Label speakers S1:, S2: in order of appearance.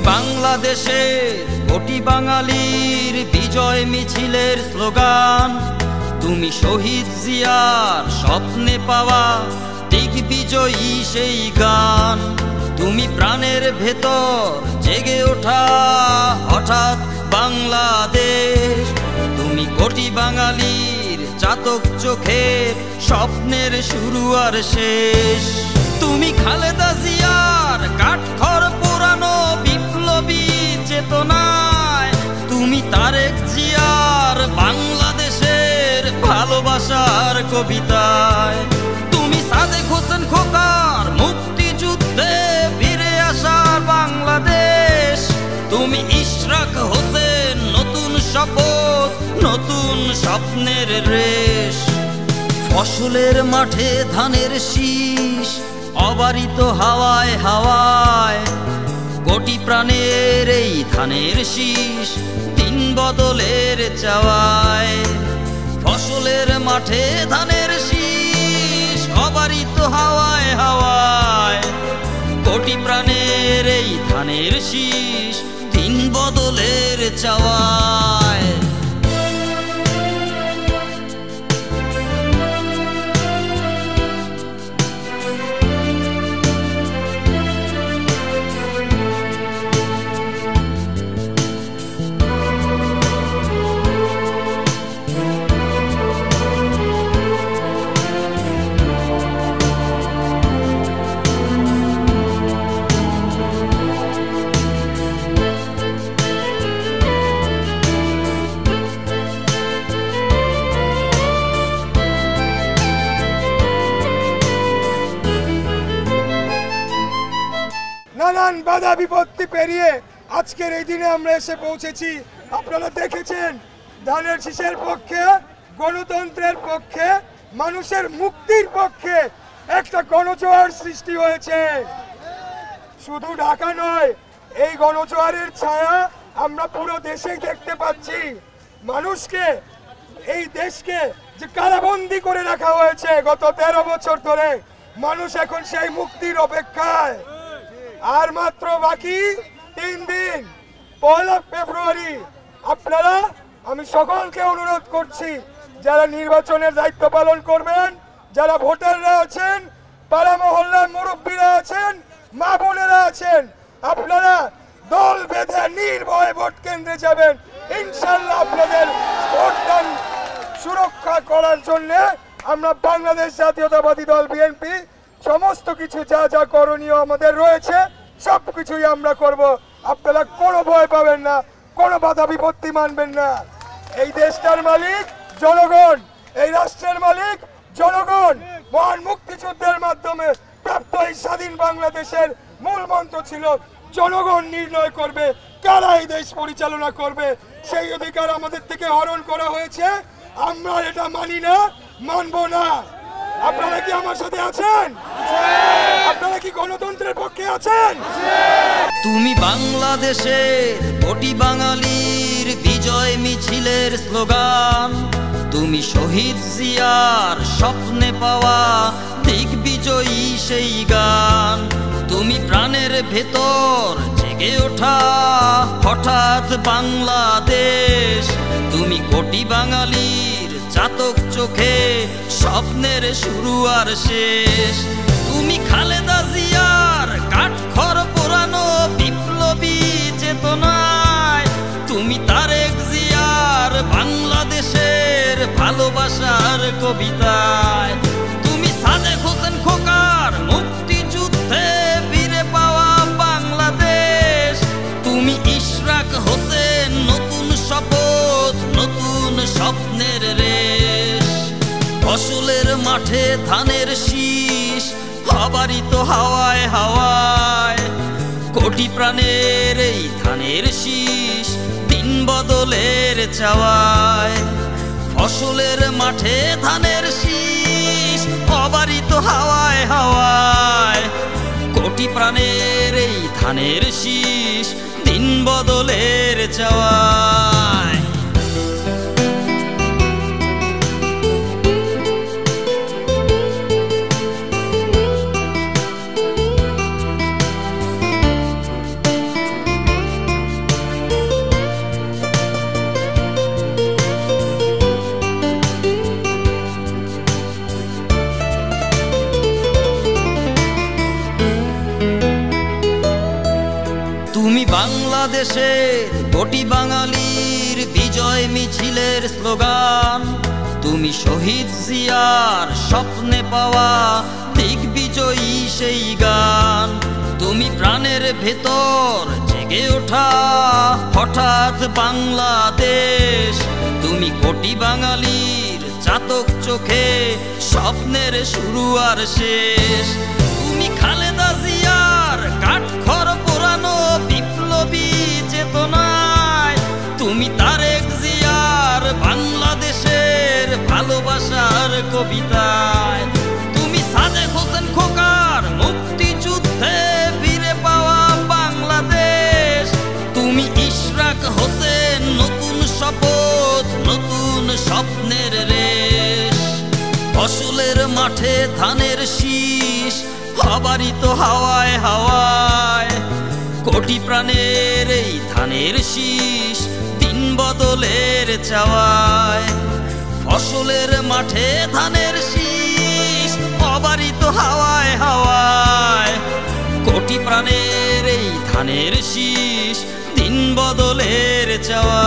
S1: বাংলাদেশের কোটি বাঙালির বিজয় মিছিলের স্লোগান। তুমি শহীদ জিয়ার স্বপ্নে পাওয়া দিগ্বিজয়ী সেই গান। তুমি প্রাণের ভেতর জেগে ওঠা হঠাৎ বাংলাদেশ। তুমি কোটি বাঙালির চাতক চোখের স্বপ্নের শুরু আর শেষ। তুমি খালেদা জিয়ার কবিতায় তুমি সাদেক হোসেন খোকার মুক্তিযুদ্ধে ফিরে আসার বাংলাদেশ। তুমি ইশরাক হোসেন, নতুন শপথ, নতুন স্বপ্নের রেশ। ফসলের মাঠে ধানের শীষ, অবারিত হাওয়ায় হাওয়ায়। কোটি প্রাণের এই ধানের শীষ দিন বদলের চাওয়ায়। ফসলের মাঠে ধানের হাওয়ায় হাওয়ায় কোটি প্রাণের এই ধানের শীষ দিন বদলের চাওয়ায়।
S2: নানান বাধা বিপত্তি পেরিয়ে আজকের এই দিনে আমরা এসে পৌঁছেছি। আপনারা দেখেছেন, ধানের শীষের পক্ষে, গণতন্ত্রের পক্ষে, মানুষের মুক্তির পক্ষে একটা গণজোয়ার সৃষ্টি হয়েছে। শুধু ঢাকা নয়, এই গণজোয়ারের ছায়া আমরা পুরো দেশেই দেখতে পাচ্ছি। মানুষকে, এই দেশকে যে কারাবন্দি করে রাখা হয়েছে গত তেরো বছর ধরে, মানুষ এখন সেই মুক্তির অপেক্ষায়। আর মাত্র বাকি তিন দিন। পয়লা ফেব্রুয়ারি, আপনারা, আমি সকলকে অনুরোধ করছি, যারা নির্বাচনের দায়িত্ব পালন করবেন, যারা ভোটাররা আছেন, পাড়া মহল্লার মুরব্বীরা আছেন, মা বোনেরা আছেন, আপনারা দল বেঁধে নির্ভয়ে ভোট কেন্দ্রে যাবেন। ইনশাল্লাহ আপনাদের ভোটদান সুরক্ষা করার জন্যে আমরা বাংলাদেশ জাতীয়তাবাদী দল, বিএনপি সমস্ত কিছু যা যা করণীয় আমাদের রয়েছে সব কিছুই আমরা করব। আপনারা কোনো ভয় পাবেন না, কোনো বাধা বিপত্তি মানবেন না। এই দেশটার মালিক জনগণ, এই রাষ্ট্রের মালিক জনগণ। মহান মুক্তিযুদ্ধের মাধ্যমে প্রাপ্ত এই স্বাধীন বাংলাদেশের মূল মন্ত্র ছিল, জনগণ নির্ণয় করবে কারা এই দেশ পরিচালনা করবে। সেই অধিকার আমাদের থেকে হরণ করা হয়েছে। আমরা এটা মানি না, মানবো না। আপনারা কি আমার সাথে আছেন? আপনারা কি গণতন্ত্রের পক্ষে আছেন।
S1: তুমি বাংলাদেশের কোটি বাঙালির বিজয় মিছিলের স্লোগান। তুমি শহীদ জিয়ার স্বপ্নে পাওয়া দিগ্বিজয়ী সেই গান। তুমি প্রাণের ভেতর জেগে ওঠা হঠাৎ বাংলাদেশ। তুমি কোটি বাঙালির চাতক চোখে স্বপ্নের শুরু আর শেষ। তুমি খালেদা জিয়ার কাঠখড় পোড়ানো বিপ্লবী চেতনায়। তুমি তারেক জিয়ার বাংলাদেশের ভালোবাসার কবিতায়। ধানের শীষ অবারিত হাওয়ায় হাওয়ায়। কোটি প্রাণের এই ধানের শীষ দিন বদলের চাওয়ায়। ফসলের মাঠে ধানের শীষ অবারিত হাওয়ায় হাওয়ায়। কোটি প্রাণের এই ধানের শীষ দিন বদলের চাওয়ায়। বাংলাদেশের কোটি বাঙালির বিজয় মিছিলের স্লোগান। তুমি শহীদ জিয়ার স্বপ্নে পাওয়া দিগ্বিজয়ী সেই গান। তুমি প্রাণের ভেতর জেগে ওঠা হঠাৎ বাংলাদেশ। তুমি কোটি বাঙালির চাতক চোখে স্বপ্নের শুরু আর শেষ। তুমি খালেদা জিয়ার কাঠখড় পোড়ানো বিপ্লবী চেতনায় তুমি তারেক জিয়ার বাংলাদেশের ভালোবাসার কবিতায়। তুমি হোসেন খোকার মুক্তিযুদ্ধে ফিরে পাওয়া বাংলাদেশ। তুমি ইশরাক হোসেন নতুন শপথ, নতুন স্বপ্নের রেশ। ফসলের মাঠে ধানের শীষ হবারই তো হাওয়ায় হাওয়ায়, কোটি প্রাণের ধানের শীষ দিন বদলের চাওয়ায়। ফসলের মাঠে ধানের শীষ অবারিত হাওয়ায় হাওয়ায়। কোটি প্রাণের এই ধানের শীষ দিন বদলের চাওয়া